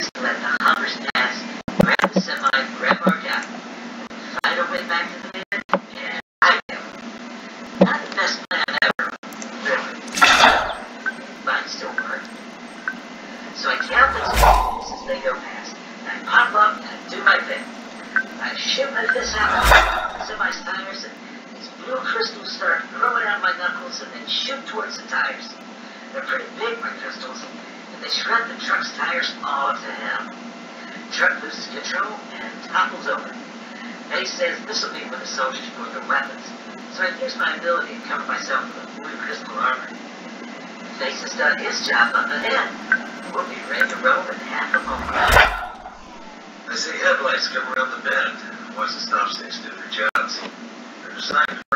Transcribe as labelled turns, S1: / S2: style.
S1: to let the hoppers pass, grab the semi, grab our gap, fight our way back to the they shred the truck's tires all to hell. Truck loses control and topples over. Ace says this will be when the soldiers put their weapons, so I use my ability to cover myself with blue crystal armor. Face has done his job up ahead. We'll be ready to roll in half a moment.
S2: I see headlights come around the bend. Watch the stop sticks do their jobs. They're designed to